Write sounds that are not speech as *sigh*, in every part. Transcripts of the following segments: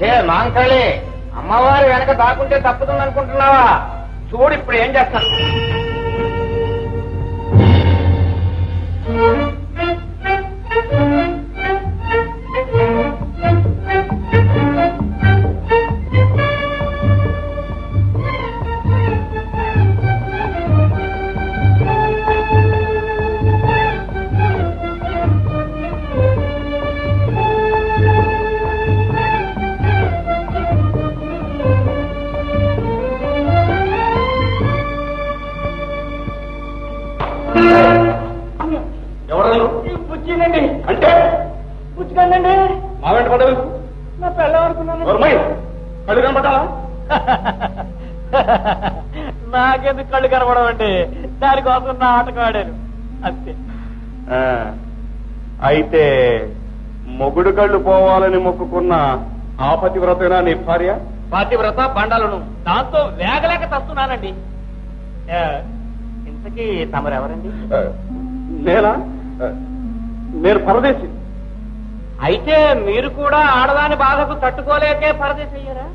చే మాంకళి అమ్మవారి వెనక దాక్కుంటే తప్పుతుంది అనుకుంటున్నావా చూడు ఇప్పుడు ఏం చేస్తాను. ఎవరు పుచ్చిందండి అంటే? మా వెంట పడవు నా కళ్ళు కనపడ్డావా? *laughs* నాకెందుకు కళ్ళు కనబడవండి దానికోసం నా ఆటకు ఆడాను. అంతే. అయితే మొగుడు కళ్ళు పోవాలని మొక్కుకున్న ఆపతి వ్రతేనా నీ భార్య? పాతివ్రత బండాలను. దాంతో వేగలేక తస్తున్నానండి. ఇంతకీ తమరెవరండి? నేనా నేను పరదేశి. అయితే మీరు కూడా ఆడదాని బాధకు తట్టుకోలేకే పరదేశయ్యారా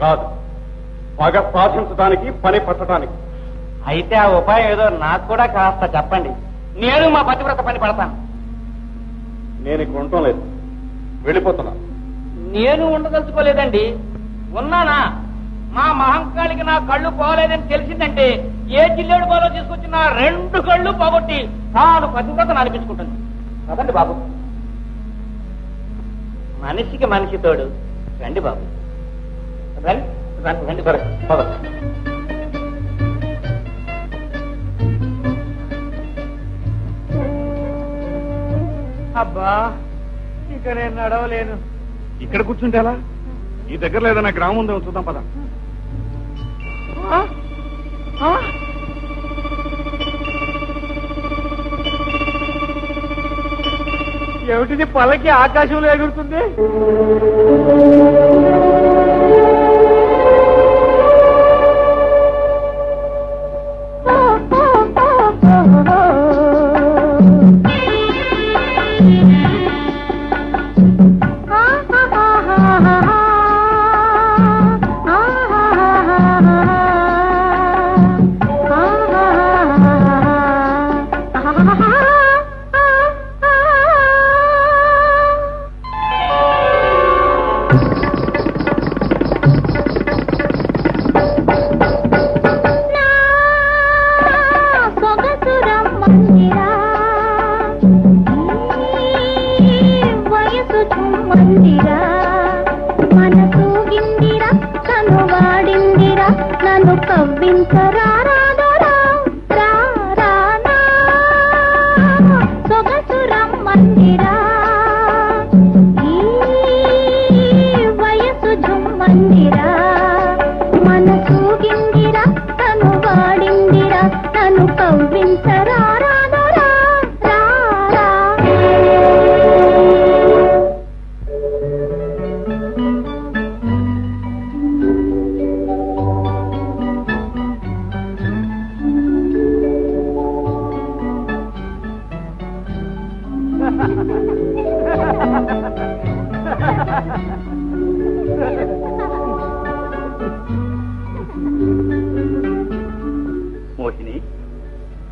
కాదు. పగ సాధించడానికి పని పట్టడానికి. అయితే ఆ ఉపాయం ఏదో నాకు కూడా కాస్త చెప్పండి. నేను మా పతివ్రత పని పడతాను. నేను ఇక్కడ ఉండటం లేదు. వెళ్ళిపోతున్నా. నేను ఉండదలుచుకోలేదండి. ఉన్నానా? మా మహంకాళికి నా కళ్ళు పోలేదని తెలిసిందంటే ఏ జిల్లేడు పోలో తీసుకొచ్చి నా రెండు కళ్ళు పోగొట్టి తాను పతివ్రతను అనిపించుకుంటుంది. కదండి బాబు. మనిషికి మనిషి తోడు. రండి బాబు. రండి రండి అబ్బా ఇక నేను నడవలేను. ఇక్కడ కూర్చుంటే ఎలా? ఈ దగ్గర ఏదైనా గ్రామం ఉందేమో చూద్దాం పద. ఏమిటిది పల్లకి ఆకాశంలో ఎగురుతుంది వయసు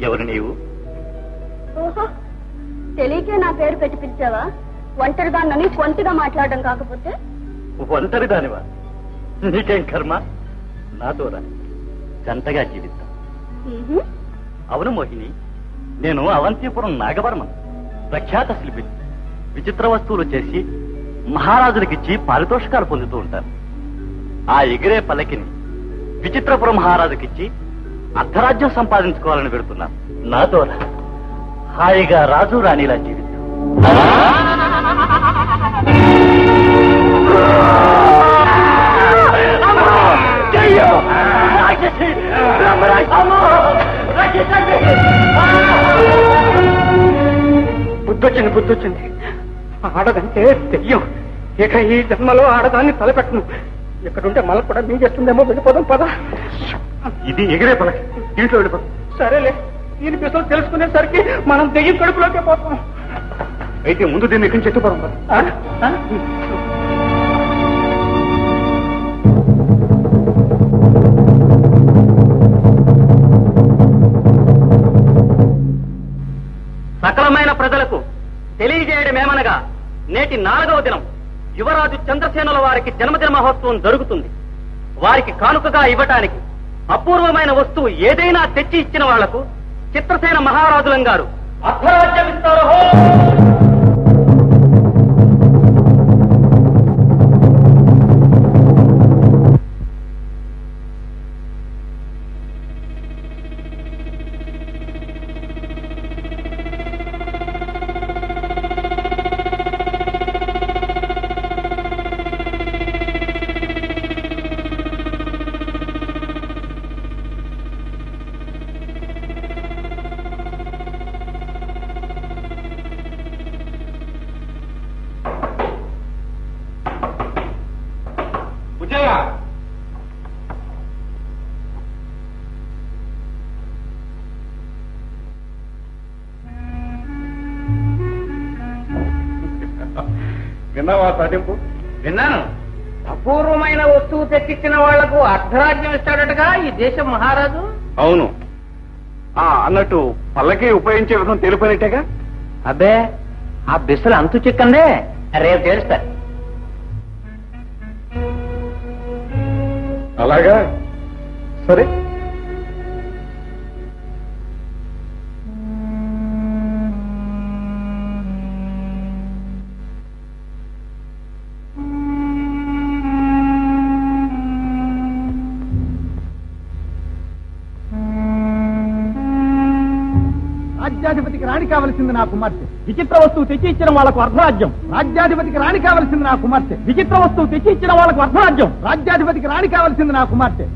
ఎవరు నీవు? ఓహో తెలియకే నా పేరు పెట్టి పిలిచావా? ఒంటరిదాన్నని కొంతగా మాట్లాడడం కాకపోతే? ఒంటరి దానివా నీకేం కర్మ? నాతో రా. జంటగా జీవిద్దాం. ఉహు. అవును మోహిని నేను అవంతిపురం నాగవర్మన్ ప్రఖ్యాత శిల్పిని విచిత్ర వస్తువులు చేసి మహారాజులకిచ్చి పారితోషికాలు పొందుతూ ఉంటాను. ఆ ఎగిరే పల్లకిని విచిత్రపురం మహారాజుకిచ్చి అర్ధరాజ్యం సంపాదించుకోవాలని పెడుతున్నాను నాతో. హాయిగా రాజు రాణిలా జీవిద్దాం బుద్ధొచ్చింది బుద్ధొచ్చింది. ఆడదంటే దెయ్యం. ఇక ఈ జన్మలో ఆడదాన్ని తలపెట్టను. ఇక్కడుంటే మళ్ళీ కూడా మింగేస్తుందేమో వెళ్ళిపోదాం పద. ఇది ఎగిరే పలకి. ఇంట్లో వెళ్ళిపో. సరేలే. దీని పిసలు తెలుసుకునేసరికి మనం దెయ్యి కడుపులోకే పోతాం. అయితే ముందు దీన్ని ఎక్కడి చెట్టు పరం సకలమైన ప్రజలకు తెలియజేయడమేమనగా నేటి నాలుగవ దినం యువరాజు చంద్రసేనుల వారికి జన్మదిన మహోత్సవం జరుగుతుంది. వారికి కానుకగా ఇవ్వటానికి అపూర్వమైన వస్తువు ఏదైనా తెచ్చి ఇచ్చిన వాళ్ళకు చిత్రసేన మహారాజులం గారు. అర్ధరాజ్యం విన్నావా సాధింపు? విన్నాను. అపూర్వమైన వస్తువు తెచ్చిచ్చిన వాళ్ళకు అర్ధరాజ్యం ఇస్తాడటగా ఈ దేశం మహారాజు? అవును. ఆ అన్నట్టు పల్లకి ఉపయోగించే విధం తెలిపోయినట్టేగా? అబ్బే ఆ బిస్సులు అంతు చిక్కందే. రేపు తెలుస్తా. అలాగా? సరే. రాజ్యాధిపతికి రాణి కావలసింది నా కుమార్తె. విచిత్ర వస్తువు తెచ్చి ఇచ్చిన వాళ్ళకు అర్ధరాజ్యం. రాజ్యాధిపతికి రాణి కావలసింది నా కుమార్తె. విచిత్ర వస్తువు తెచ్చి ఇచ్చిన వాళ్ళకు అర్ధరాజ్యం. రాజ్యాధిపతికి రాణి కావలసింది నా కుమార్తె.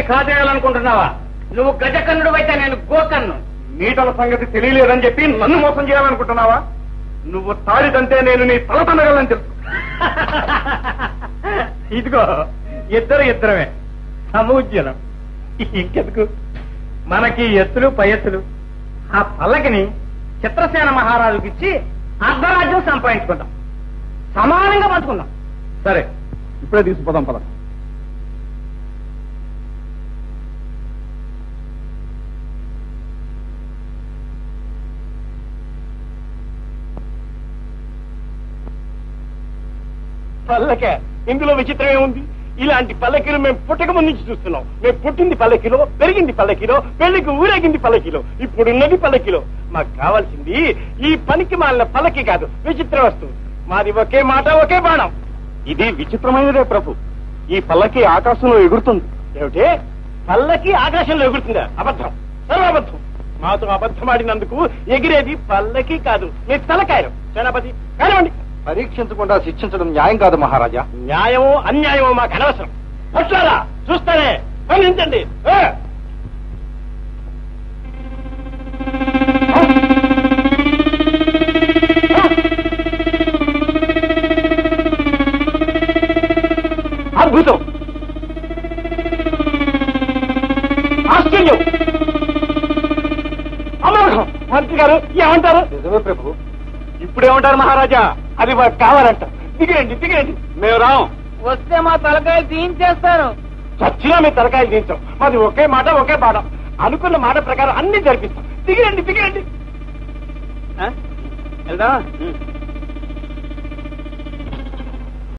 పలకి కాజేయాలనుకుంటున్నావా? నువ్వు గజకన్నుడు అయితే నేను గోకన్ను. నీటల సంగతి తెలియలేదని చెప్పి నన్ను మోసం చేయాలనుకుంటున్నావా? నువ్వు తాడిదంటే నేను నీ తల తనగలని తెలుసు. *laughs* ఇదిగో ఇద్దరు ఇద్దరమే. సమూజ్యనం ఇంకెందుకు? మనకి ఎత్తులు పై ఎత్తులు. ఆ పల్లకిని చిత్రసేన మహారాజుకి ఇచ్చి అర్ధరాజ్యం సంపాదించుకుందాం. సమానంగా పంచుకుందాం. సరే ఇప్పుడే తీసుకుపోదాం పద. పల్లకే. ఇందులో విచిత్రం ఏముంది ఇలాంటి పల్లకీలు మేము పుట్టక ముందు నుంచి చూస్తున్నాం. మేము పుట్టింది పల్లకిలో పెరిగింది పల్లకిలో పెళ్ళికి ఊరేగింది పల్లకిలో ఇప్పుడున్నది పల్లకిలో. మాకు కావాల్సింది ఈ పనికి మాలిన పల్లకి కాదు విచిత్ర వస్తువు. మాది ఒకే మాట ఒకే బాణం. ఇది విచిత్రమైనదే ప్రభు. ఈ పల్లకి ఆకాశంలో ఎగురుతుంది. ఏమిటి? పల్లకి ఆకాశంలో ఎగురుతుందా? అబద్ధం. సర్వాబద్ధం. మాతో అబద్ధమాడినందుకు ఎగిరేది పల్లకి కాదు మీ తలకాయలు. సేనాపతి కానివ్వండి. పరీక్షించకుండా శిక్షించడం న్యాయం కాదు మహారాజా. న్యాయమో అన్యాయమో మాకు అనవసరం. పట్లారా చూస్తానే స్పందించండి. ఇప్పుడేమంటారు మహారాజా? అది మాకు కావాలంట. దిగిరండి దిగిరండి మేము రాం. వస్తే మా తలకాయలు తీయించేస్తాను చచ్చినా మీ తలకాయలు దించాం మాది ఒకే మాట ఒకే పాఠం అనుకున్న మాట ప్రకారం అన్ని జరిపిస్తాం. దిగిరండి దిగిరండి